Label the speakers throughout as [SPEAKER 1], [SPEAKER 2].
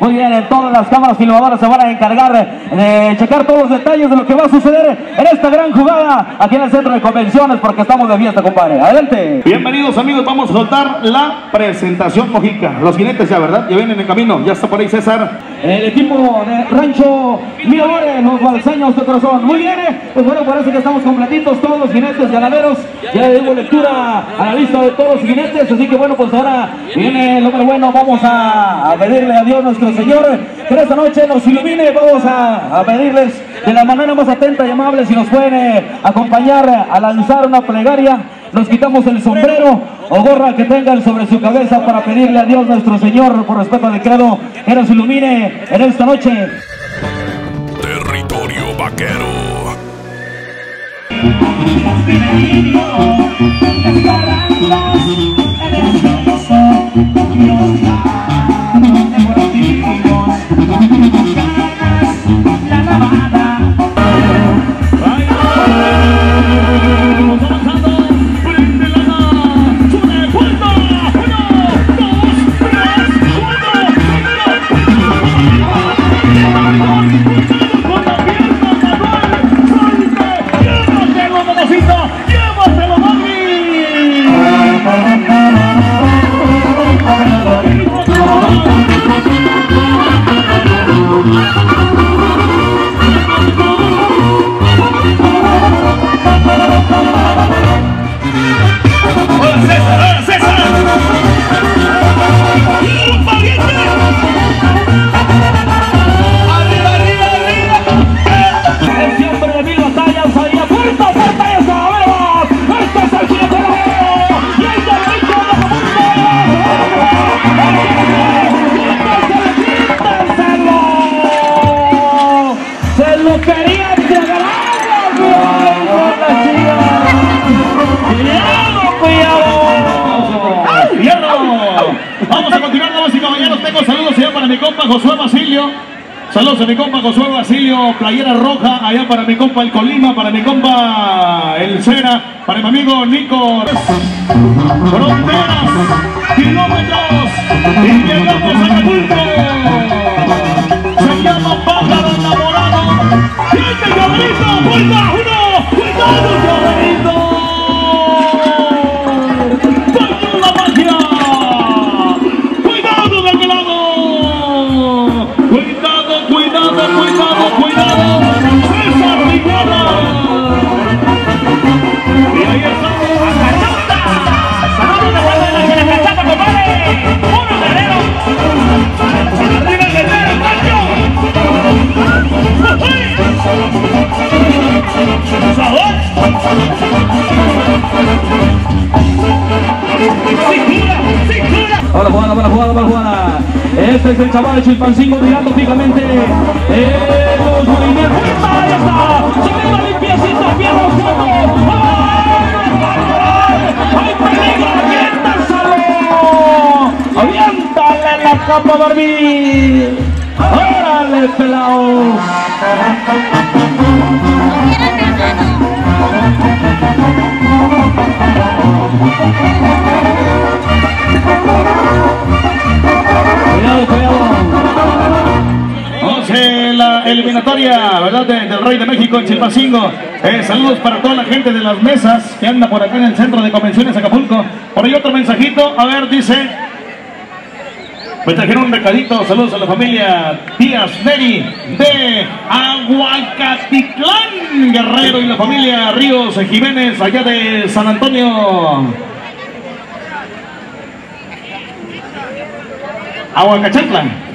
[SPEAKER 1] Muy bien, en todas las cámaras filmadoras se van a encargar de checar todos los detalles de lo que va a suceder en esta gran jugada aquí en el centro de convenciones porque estamos de fiesta, compadre. Adelante.
[SPEAKER 2] Bienvenidos amigos, vamos a soltar la presentación Mojica. Los jinetes ya, ¿verdad? Ya vienen en camino, ya está por ahí César.
[SPEAKER 1] El equipo de Rancho Miramores, los balsaños de corazón. Muy bien, eh. pues bueno, parece que estamos completitos todos los jinetes ganaderos. Ya le dimos lectura a la lista de todos los jinetes, así que bueno, pues ahora viene el hombre bueno. Vamos a, a pedirle a Dios nuestro Señor que esta noche nos ilumine. Vamos a, a pedirles de la manera más atenta y amable si nos pueden eh, acompañar a lanzar una plegaria. Nos quitamos el sombrero o gorra que tengan sobre su cabeza para pedirle a Dios nuestro Señor, por respeto al credo, que nos ilumine en esta noche.
[SPEAKER 3] Territorio Vaquero.
[SPEAKER 2] Mi compa Josué Basilio. Saludos a mi compa Josué Basilio, Playera Roja, allá para mi compa El Colima, para mi compa El Cera, para mi amigo Nico. Fronteras, kilómetros, y llegamos a Acapulco. Se llama Pájaro Enamorado. ¡Siete cabrito! ¡Cuenta! ¡Uno! ¡Cuidado,
[SPEAKER 1] Hola jugada, buena jugada, buena jugada. Este es el chaval de Chilpancingo mirando fijamente eh, los movimientos. ¡Ahí está! ¡Se ve la limpiecita! ¡Bien los cuerpos! ¡Hay peligro! ¡Aviéntaselo! ¡Aviéntale la capa, Barbie! ¡Órale, pelao! Cuidado, cuidado.
[SPEAKER 2] La eliminatoria, ¿verdad? de- del Rey de México en Chilpancingo. Eh, saludos para toda la gente de las mesas que anda por acá en el centro de convenciones Acapulco. Por ahí otro mensajito, a ver, dice. Me trajeron un recadito, saludos a la familia Díaz Neri de Aguacatitlán, Guerrero y la familia Ríos Jiménez allá de San Antonio. Aguacachatlán.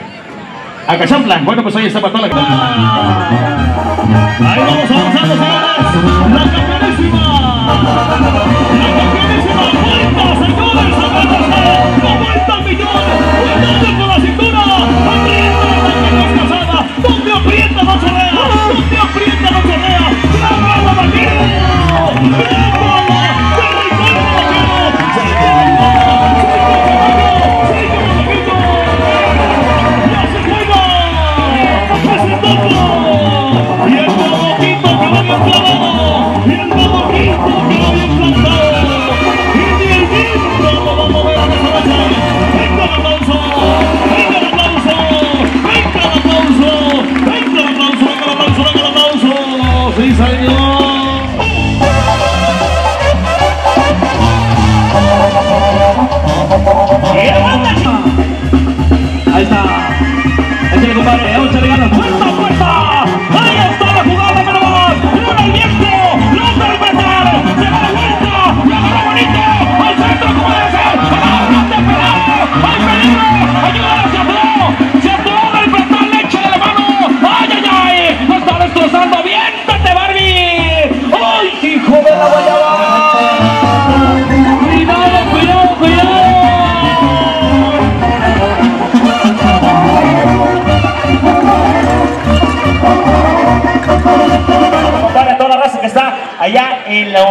[SPEAKER 2] Acachamplan. Bueno, pues ahí está para toda la Ahí vamos avanzando, señores. La. La campeonísima. Vuelta, señores. Agáchase. La vuelta al millón. Cuidado con la cintura.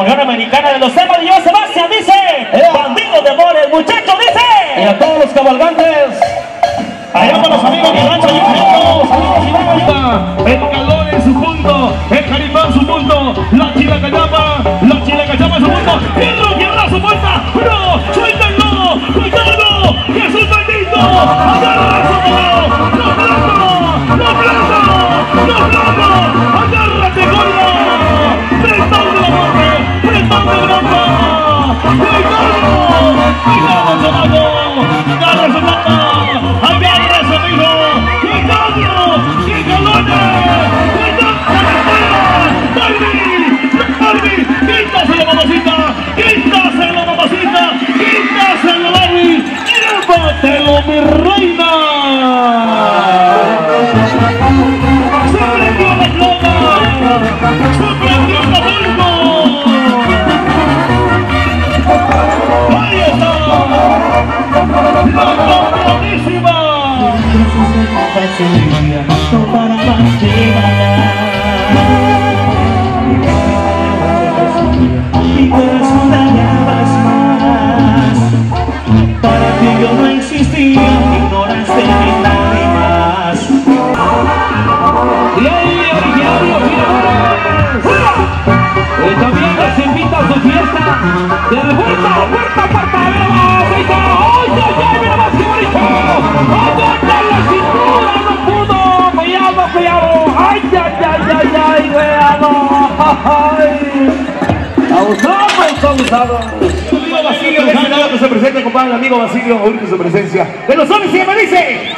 [SPEAKER 3] Unión Americana de los Temas de Joan Sebastián dice,
[SPEAKER 1] ¡Ea!
[SPEAKER 3] bandido de amores, muchacho
[SPEAKER 1] Y
[SPEAKER 3] dice.
[SPEAKER 1] a todos los cabalgantes.
[SPEAKER 3] Allá con los amigos de Rancho Iván.
[SPEAKER 2] El calor en su punto, el Jaripán en su punto, la chila callama, la chila callama en su punto, Pedro Guerra su puerta, no, suelta el lodo, cuidado, bendito, agarra su cuidado
[SPEAKER 3] yo no existía, ignoraste mis lágrimas.
[SPEAKER 1] Y ahí, originario, giradores. Y también les invita a su fiesta. De vuelta, puerta, puerta, mira más. Ahí está. ¡Ay, ay, ay! Mira más qué bonito. ¡Aguanta la cintura! No. Cuidado, cuidado. ¡Ay, ay, ay, ay, ay! Cuidado. ¡Ay!
[SPEAKER 2] Que presenta, compadre, el amigo Basilio, ahorita su presencia. De los hombres se me dice.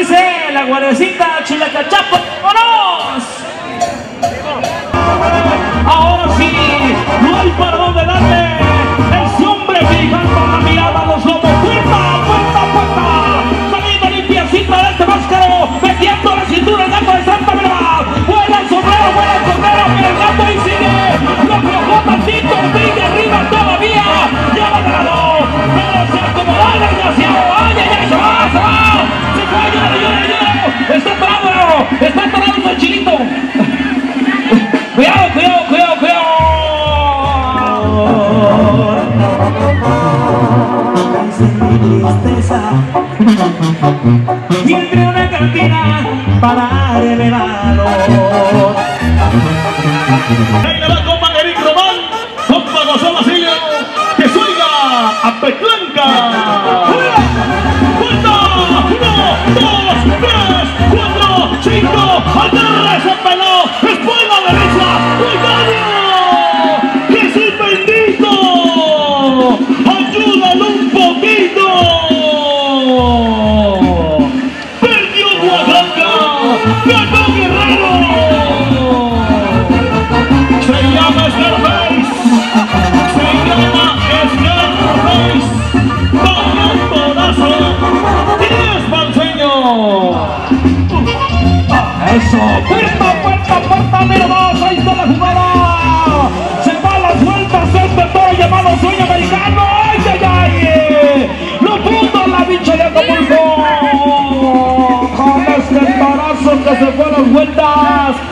[SPEAKER 1] Dice la guardecita chilacachapo. A
[SPEAKER 3] una cantina para revelarlo.
[SPEAKER 2] Ahí va compa Eric Román, compa Gonzalo Basilio, que suiga a Petlanca.
[SPEAKER 1] Eso, puerta, puerta, puerta, mira más, ahí está la jugada. Se va a las vueltas este toro llamado sueño americano. ¡Ay, ay, ay! Lo pudo la bicha de Acapulco. Con este torazo que se fue a las vueltas.